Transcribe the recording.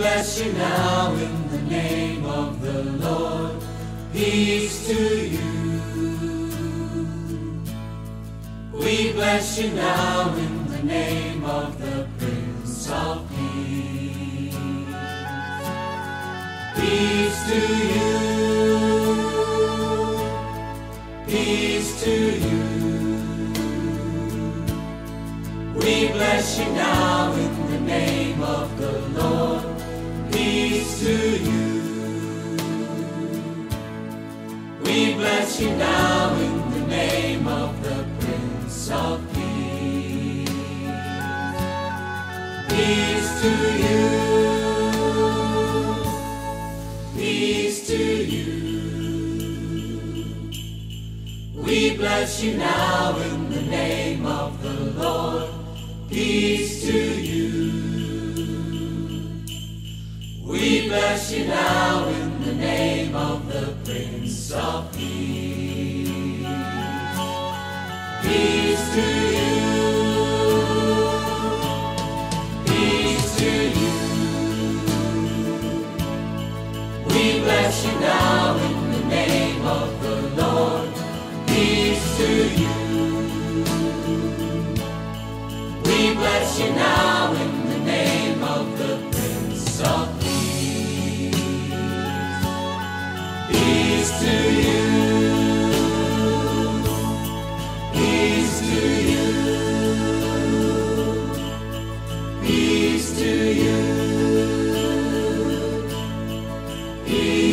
bless you now in the name of the Lord. Peace to you. We bless you now in the name of the Prince of Peace. Peace to you. Peace to you. We bless you now in the name of you now in the name of the Prince of Peace. Peace to you. Peace to you. We bless you now in the name of the Lord. Peace to you. We bless you now in the name of the Prince of Peace. to you. We bless you now in the name of the Lord. Peace to you. We bless you now in the name of the Prince of Peace. Peace to you. He